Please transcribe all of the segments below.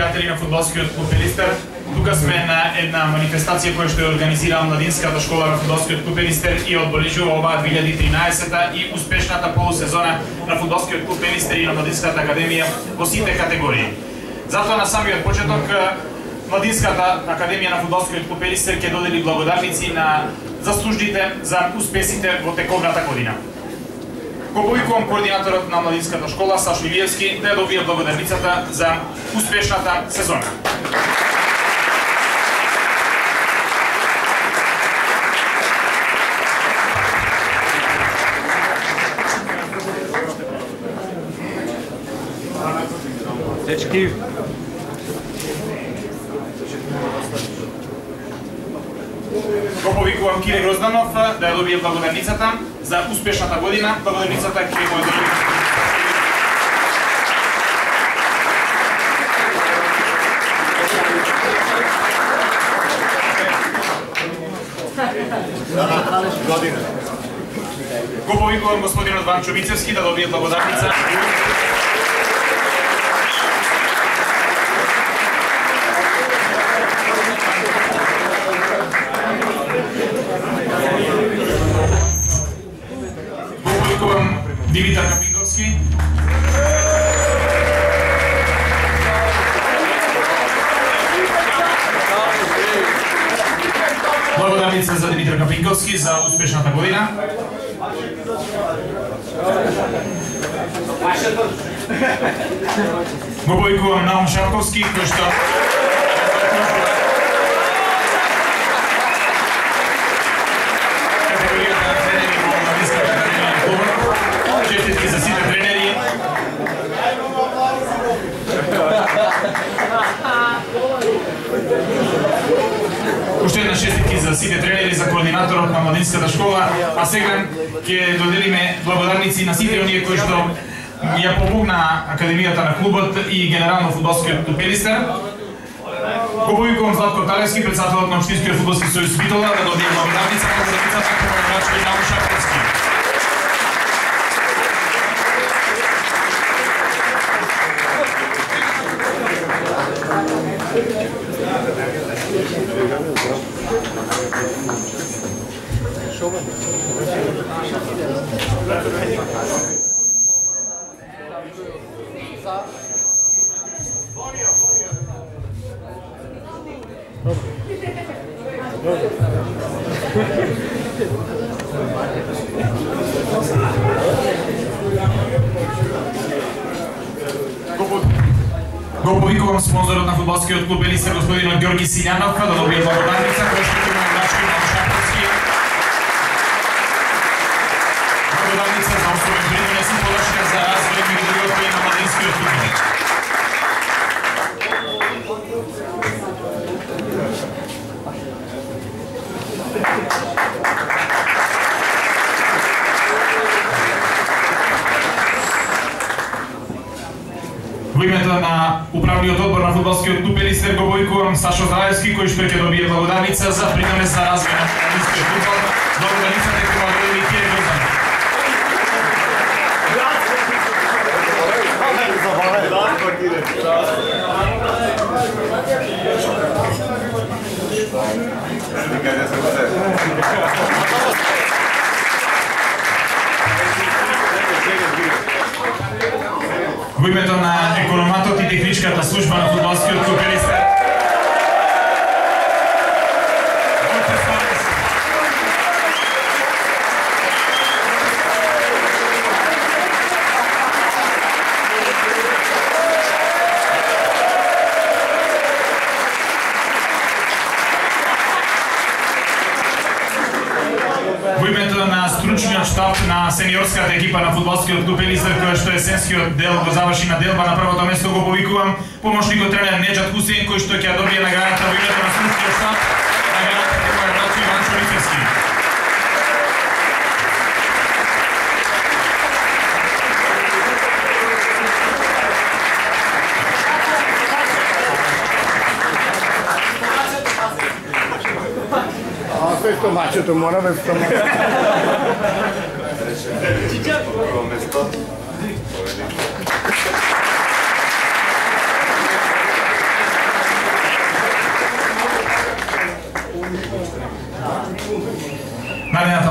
пријатели на фудбалскиот клуб Елистер. Тука сме на една манифестација која што ја организира младинската школа на фудбалскиот клуб Елистер и одбележува оваа 2013 и успешната полусезона на фудбалскиот клуб Елистер и на младинската академија во сите категории. Затоа на самиот почеток Младинската академија на фудбалскиот клуб Елистер ќе додели благодарници на заслужите за успесите во тековната година. Го повикувам координаторот на младинската школа Сашо Илиевски да ја добие благодарницата за успешната сезона. Дечки, Го Кире Грозданов да ја добие благодарницата за успешната година. Благодарницата ќе го. Го повикувам господинот Ванчо Вицевски да добие благодарница. повикувам Димитар Капинговски. Благодарница за Димитар Капинковски за успешната година. Го повикувам Наум Шарковски, кој што координаторот на школа, а сега ќе доделиме благодарници на сите оние кои што ја помогна Академијата на клубот и генерално фудбалскиот тупелистер. Елистер. Го повикувам Златко Талевски, председателот на Обштинскиот фудбалски сојуз Битола, да добие благодарница, благодарницата помагачки Наум Шаповски. Го повикувам спонзорот на фудбалскиот клуб Елистер господинот Ѓорги Силјанов да добие благодарница Во името на управниот одбор на фудбалскиот клуб Елистер го повикувам Сашо Здраевски кој што ќе добие благодарница за принос за развој на младинскиот фудбал. Благодарницата ќе му додели Кире Грозданов. Во името на економатот и техничката служба на фудбалскиот клуб Елистер. Во името на стручниот штаб на сениорската екипа на фудбалскиот клуб Елистер, кој што есенскиот дел го заврши на делба на првото место, го повикувам помошникот тренер Неджат Хусеин, кој што ќе добие наградата во името на стручниот штаб, наградата која е ја Иван Чорицевски. стомачето, мора без да стомачето. Чича. место.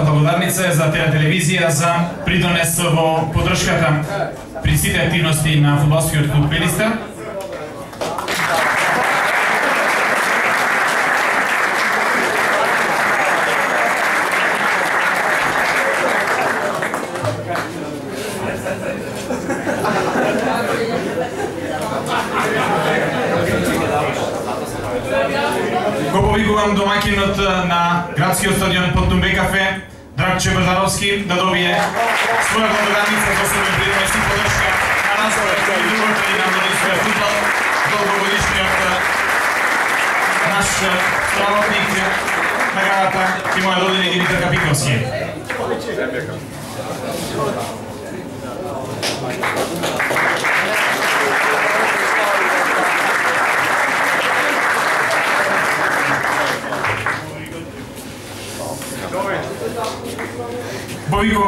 Благодарница е за Теа телевизија за придонес во поддршката при сите активности на фудбалскиот клуб Пелистер. Градскиот стадион Потумбе кафе, Драгче Бажаровски, да добие своја благодарница за особен принос и поддршка на нас, и другата и на младинскиот футбол, долгогодишниот наш сработник наградата ќе му ја додели Димитар Капиковски.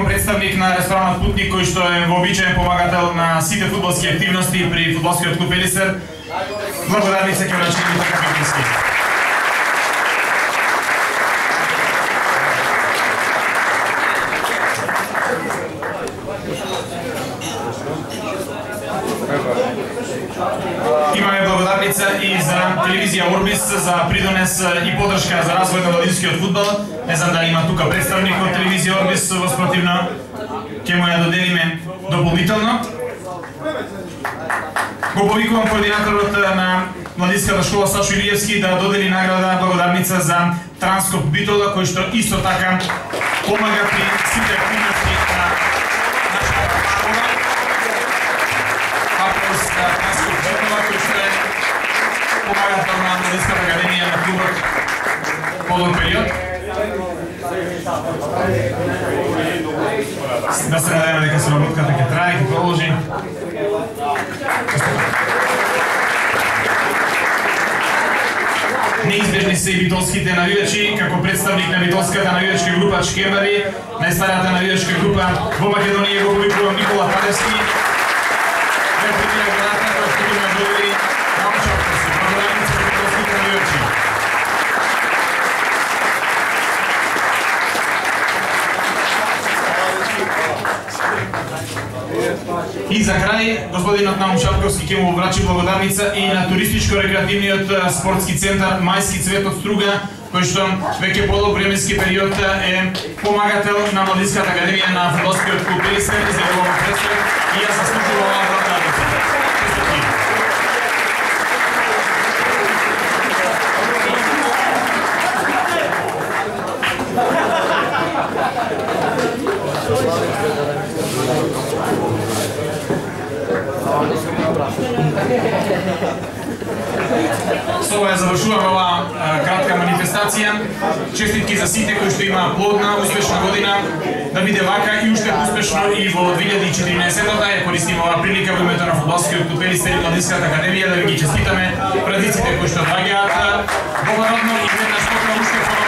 Повикувам представник на ресторанот Путник кој што е вообичаен помагател на сите фудбалски активности при фудбалскиот клуб Елисер. Благодарница ќе врачи Димитар Капиковски. Имаме благодарница и за телевизија Орбис за придонес и поддршка за развој на владинскиот фудбал. Не знам дали има тука представник од телевизија Орбис, во спротивно ќе му ја доделиме дополнително. Го повикувам координаторот на Младинската школа Сашо Илиевски да додели награда благодарница за Транскоп Битола кој што исто така помага при сите активности на нашата школа. Аплос Транскоп Битола кој што помагател на Младинската академија на клубот подолг период. Да се надеваме дека соработката така ќе трае, ќе продолжи. Неизбежни се и битолските навивачи, како представник на битолската навивачка група Чкемари, најстарата навивачка група во Македонија го повикувам Никола Падевски. И за крај, господинот Наум Шапковски ќе му врачи благодарница и на туристичко-рекреативниот спортски центар Мајски цвет од Струга, кој што веќе подолг временски период е помагател на Младинската академија на фудбалскиот клуб Елисер за неговото предстој и ја заслужува оваа благодарница. Честитки. Со ова ја завршуваме оваа кратка манифестација. Честитки за сите кои што имаа плодна, успешна година, да биде вака и уште успешно и во 2014-та. Да ја користиме оваа прилика во името на фудбалскиот клуб Елистер и Младинската академија да ви ги честитаме традициите кои што одраѓаат. Благодарно и доаѓаат во народно